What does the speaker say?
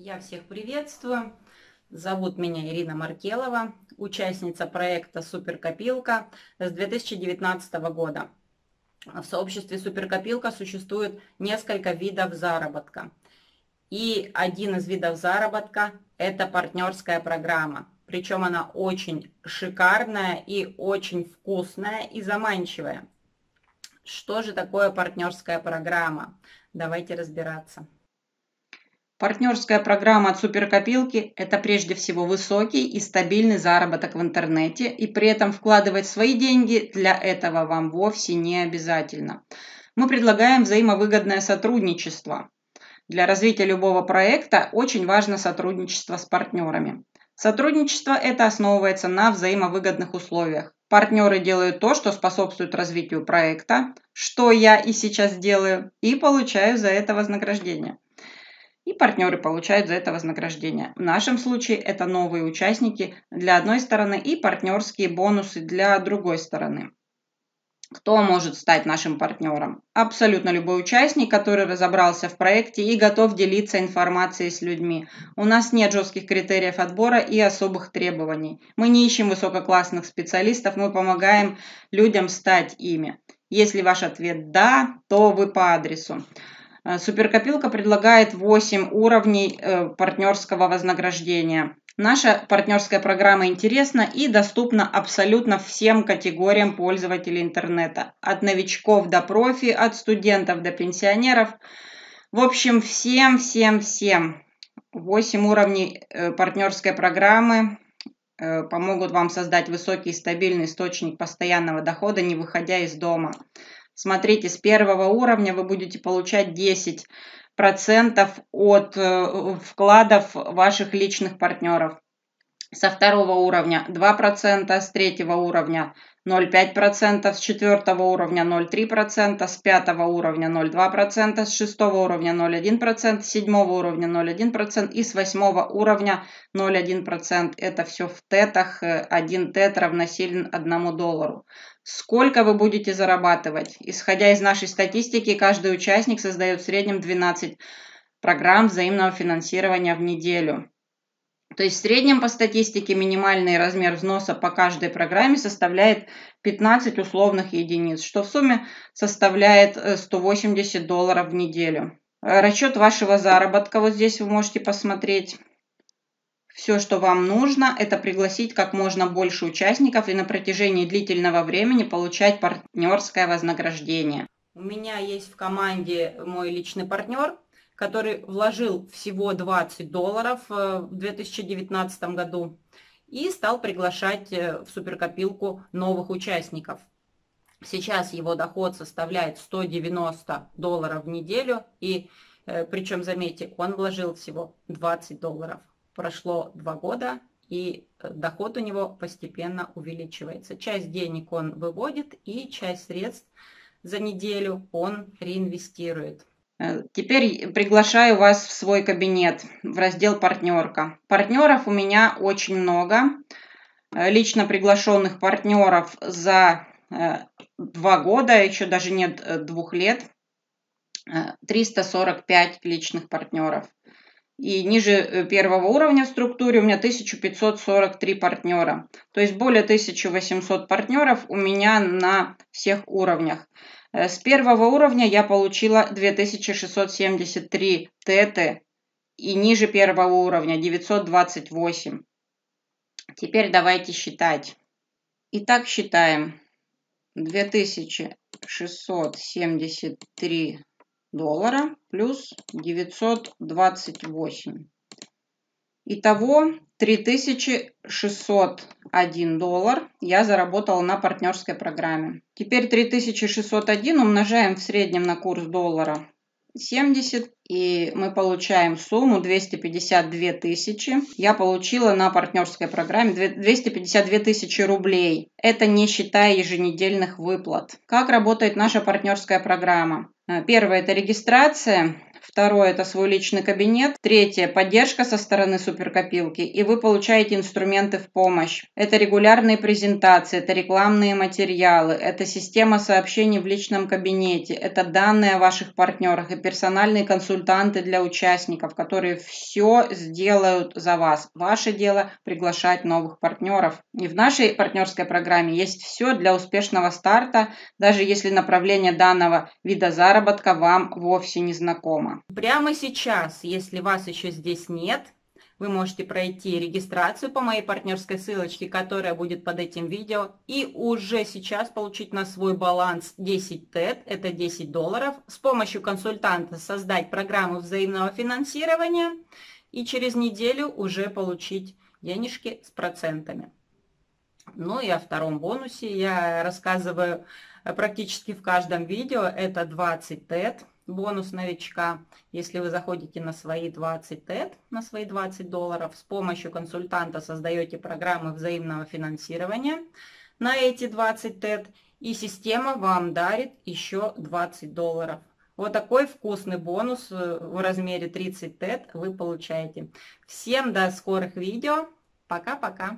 Я всех приветствую. Зовут меня Ирина Маркелова, участница проекта «Суперкопилка» с 2019 года. В сообществе «Суперкопилка» существует несколько видов заработка. И один из видов заработка – это партнерская программа. Причем она очень шикарная и очень вкусная и заманчивая. Что же такое партнерская программа? Давайте разбираться. Партнерская программа от суперкопилки – это прежде всего высокий и стабильный заработок в интернете, и при этом вкладывать свои деньги для этого вам вовсе не обязательно. Мы предлагаем взаимовыгодное сотрудничество. Для развития любого проекта очень важно сотрудничество с партнерами. Сотрудничество это основывается на взаимовыгодных условиях. Партнеры делают то, что способствует развитию проекта, что я и сейчас делаю, и получаю за это вознаграждение и партнеры получают за это вознаграждение. В нашем случае это новые участники для одной стороны и партнерские бонусы для другой стороны. Кто может стать нашим партнером? Абсолютно любой участник, который разобрался в проекте и готов делиться информацией с людьми. У нас нет жестких критериев отбора и особых требований. Мы не ищем высококлассных специалистов, мы помогаем людям стать ими. Если ваш ответ «да», то вы по адресу. Э, суперкопилка предлагает 8 уровней э, партнерского вознаграждения. Наша партнерская программа интересна и доступна абсолютно всем категориям пользователей интернета. От новичков до профи, от студентов до пенсионеров. В общем, всем, всем, всем. 8 уровней э, партнерской программы помогут вам создать высокий и стабильный источник постоянного дохода, не выходя из дома. Смотрите, с первого уровня вы будете получать 10 процентов от э, вкладов ваших личных партнеров. Со второго уровня 2%, с третьего уровня 0,5%, с четвертого уровня 0,3%, с пятого уровня 0,2%, с шестого уровня 0,1%, с седьмого уровня 0,1% и с восьмого уровня 0,1%. Это все в тетах. 1 тет равносилен 1 доллару. Сколько вы будете зарабатывать? Исходя из нашей статистики, каждый участник создает в среднем 12 программ взаимного финансирования в неделю. То есть в среднем по статистике минимальный размер взноса по каждой программе составляет 15 условных единиц, что в сумме составляет 180 э, долларов в неделю. Расчет вашего заработка вот здесь вы можете посмотреть. Все, что вам нужно, это пригласить как можно больше участников и на протяжении длительного времени получать партнерское вознаграждение. У меня есть в команде мой личный партнер, который вложил всего 20 долларов э, в 2019 году и стал приглашать э, в суперкопилку новых участников. Сейчас его доход составляет 190 долларов в неделю, и э, причем, заметьте, он вложил всего 20 долларов прошло два года, и э, доход у него постепенно увеличивается. Часть денег он выводит, и часть средств за неделю он реинвестирует. Э, теперь приглашаю вас в свой кабинет, в раздел «Партнерка». Партнеров у меня очень много. Э, лично приглашенных партнеров за два года, еще даже нет двух лет, 345 личных партнеров. И ниже э, первого уровня в структуре у меня 1543 партнера. То есть более 1800 партнеров у меня на всех уровнях. Э, с первого уровня я получила 2673 теты и ниже первого уровня 928. Теперь давайте считать. Итак, считаем. 2673 доллара плюс 928. Итого 3601 доллар я заработала на партнерской программе. Теперь 3601 умножаем в среднем на курс доллара 70, и мы получаем сумму 252 тысячи. Я получила на партнерской программе 252 тысячи рублей. Это не считая еженедельных выплат. Как работает наша партнерская программа? Э, первое – это регистрация. Второе – это свой личный кабинет. Третье – поддержка со стороны суперкопилки. И вы получаете инструменты в помощь. Это регулярные презентации, это рекламные материалы, это система сообщений в личном кабинете, это данные о ваших партнерах и персональные консультации консультанты для участников, которые все сделают за вас. Ваше дело приглашать новых партнеров. И в нашей партнерской программе есть все для успешного старта, даже если направление данного вида заработка вам вовсе не знакомо. Прямо сейчас, если вас еще здесь нет, вы можете пройти регистрацию по моей партнерской ссылочке, которая будет под этим видео, и уже сейчас получить на свой баланс 10 ТЭТ, это 10 долларов, с помощью консультанта создать программу взаимного финансирования и через неделю уже получить денежки с процентами. Ну и о втором бонусе я рассказываю практически в каждом видео, это 20 ТЭТ бонус новичка, если вы заходите на свои 20 TED, на свои 20 долларов, с помощью консультанта создаете программы взаимного финансирования на эти 20 TED, и система вам дарит еще 20 долларов. Вот такой вкусный бонус э, в размере 30 TED вы получаете. Всем до скорых видео. Пока-пока.